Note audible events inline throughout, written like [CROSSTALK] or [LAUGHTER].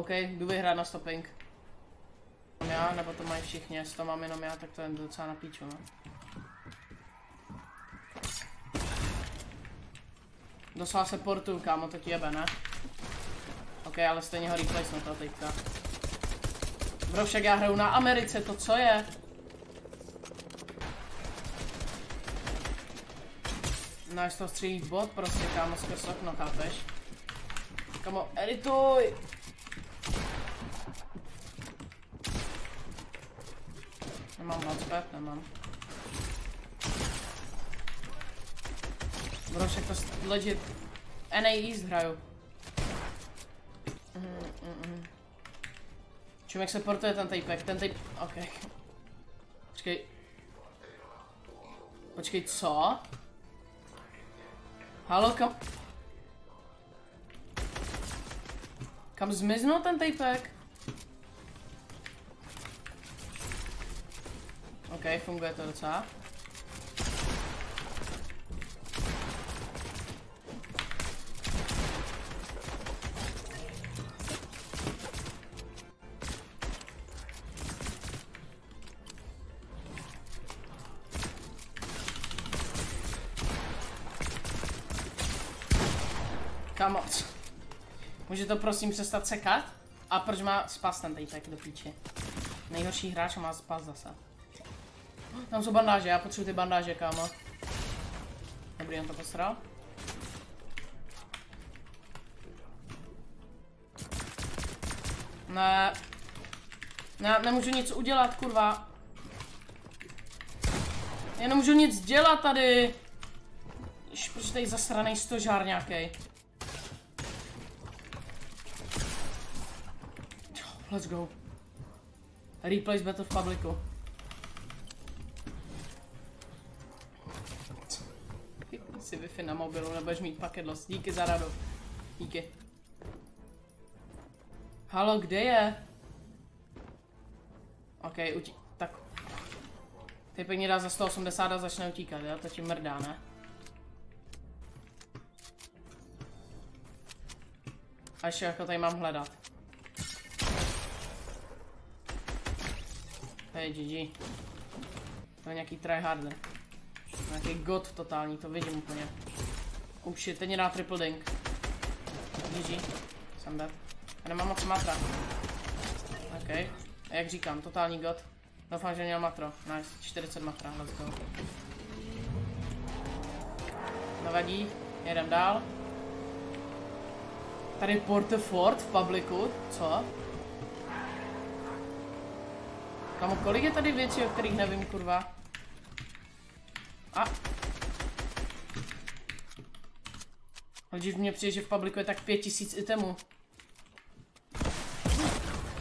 OK, jdu vyhrát na stopping. Já, nebo to mají všichni, jestli to mám jenom já, tak to je docela na píču, no. Se portu, kámo, to ti jebe, ne? OK, ale stejně ho replacenu to teďka. Bro, však já hraju na Americe, to co je? Náš to střílí bot, prostě kámo skrz okno, chápeš? Kamo, edituj! Nemám launchpad, nemám. Bro, však to legit NA East hraju. Mm, mm, mm. Čím jak se portuje ten tapek, ten tape, ok. Počkej. Počkej, co? Halo, kam... Kam zmiznul ten tapek? OK, funguje to docela. Kamo, může to prosím přestat sekat? A proč má spas ten tapek do píči? Nejhorší hráč má spas zase. Tam jsou bandáže, já potřebuji ty bandáže, kámo. Dobrý, on to posral. Ne. Ne, nemůžu nic udělat, kurva. Já nemůžu nic dělat tady. Iš, proč tady zasranej stožár nějaký. Let's go. Replace Battle v publicu. Si Wi-Fi na mobilu, nebudeš mít paket lost. Díky za radu. Díky. Halo, kde je? OK, utí... Tak. Ty pěkně dá za 180 a začne utíkat, jo? To ti mrdá, ne? A ještě jako tady mám hledat. Je GG. To je nějaký tryharder. Nějaký god totální, to vidím úplně. Oh shit, teď mě dá triple dink. GG. Jsem dead. Já nemám moc matra. OK. A jak říkám, totální god. Doufám, že měl matro. Nice, 40 matra, let's go. Nevadí, jedem dál. Tady Portefort v publiku, co? Kamu, kolik je tady věcí, o kterých nevím, kurva? A. Ale když mě přijde, že v publiku je tak 5000 itemů.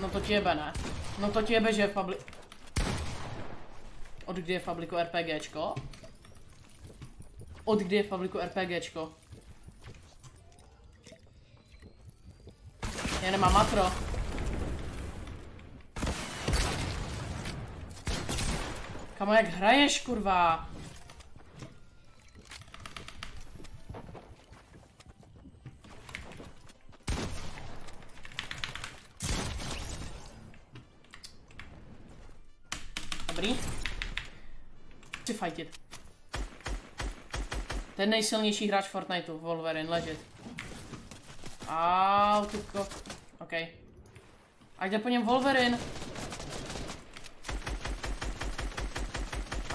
No to ti jebe, ne? No to ti jebe, že je v publiku... Od kdy je v publiku RPGčko? Od kdy je v publiku RPGčko? Já nemám matro. Kamo, jak hraješ, kurva? Dobrý. Chci fightit. Ten nejsilnější hráč Fortniteu, Wolverine, legit. Au, ty OK. Ať jde po něm Wolverine.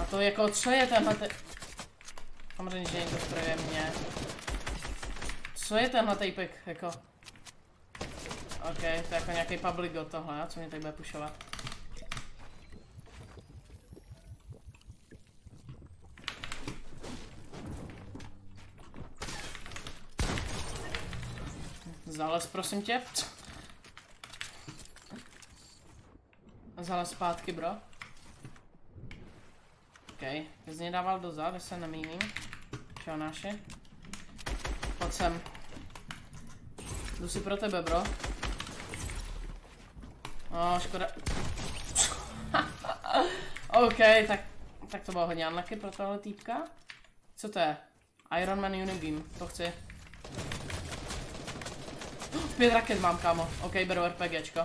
A to jako, co je tenhle te... Samozřejmě, že někdo strojuje mě. Co je tenhle tapek, jako? OK, to je jako nějaký public god tohle, co mě tady bude pušovat. Zalez, prosím tě. Zalez zpátky, bro. OK, z něj dával dozad, když se nemýlím. Čau naše. Pojď sem. Jdu si pro tebe, bro. O, škoda. [LAUGHS] OK, tak, tak to bylo hodně unlucky pro tohle týpka. Co to je? Iron Man Unibeam, to chci. Pět raket mám, kámo. OK, beru RPGčko.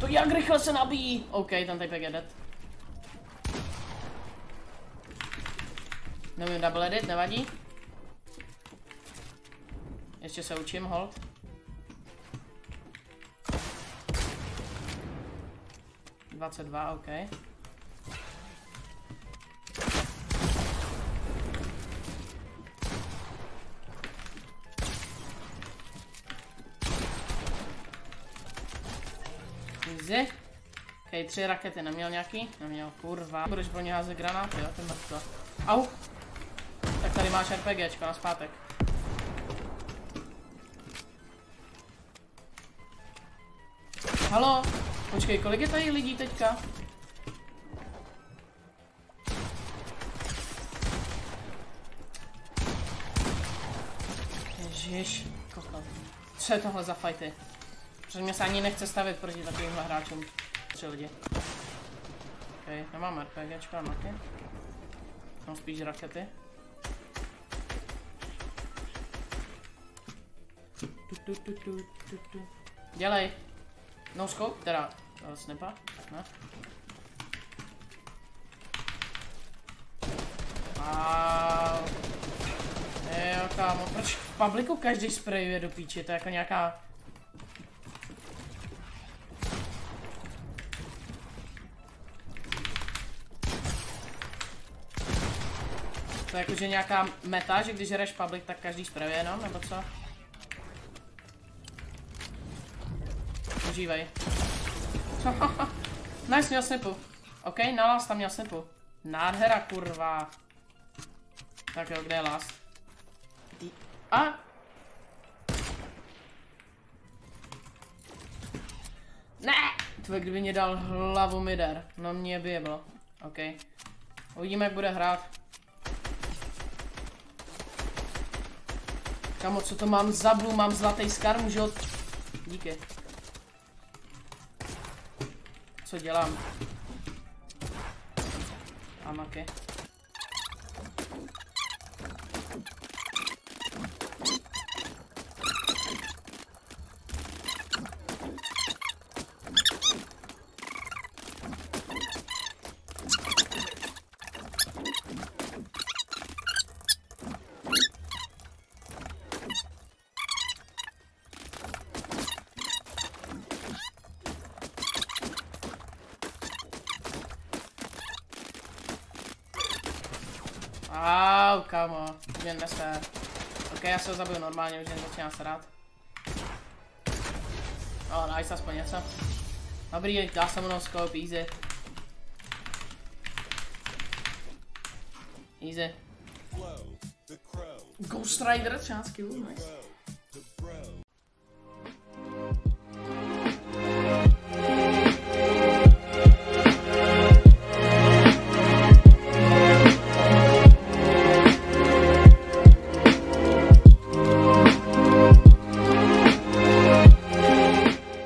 To jak rychle se nabíjí. OK, ten typek je dead. Nevím double edit, nevadí. Ještě se učím, hold. Dvacet dva, OK. Easy. OK, tři rakety, neměl nějaký? Neměl, kurva. Budeš pro ně házet granáty, jo, ten mrtvo. Au! Tak tady máš RPGčko na zpátek. Halo? Počkej, kolik je tady lidí teďka? Ježiš, kokot. Co je tohle za fighty? Protože mě se ani nechce stavit proti takovýmhle hráčům. Tři lidi. Ok, nemám RPGčko a maky. Mám spíš rakety. Tu, tu, tu, tu, tu, tu. Dělej. No scope, teda uh, snipa, ne? Wow. Jo, kámo, proč v publiku každý sprayuje do píči, to je jako nějaká... To je jakože nějaká meta, že když hraješ public, tak každý sprayuje jenom, nebo co? Užívej. [LAUGHS] nice, měl snipu. OK, na last tam měl snipu. Nádhera, kurva. Tak jo, kde je last? A! Ne! Tvoje, kdyby mě dal hlavu mider. No mě by je bylo. OK. Uvidíme, jak bude hrát. Kamo, co to mám za blue? Mám zlatý skar, můžu... Díky co dělám. Amaky. Au, kamo, mě neser. Ok, já se ho zabiju normálně, už jen začíná se rád. Oh, nice, aspoň něco. Dobrý, dá se mnou scope, easy. Easy. Ghost Rider, částky, nice.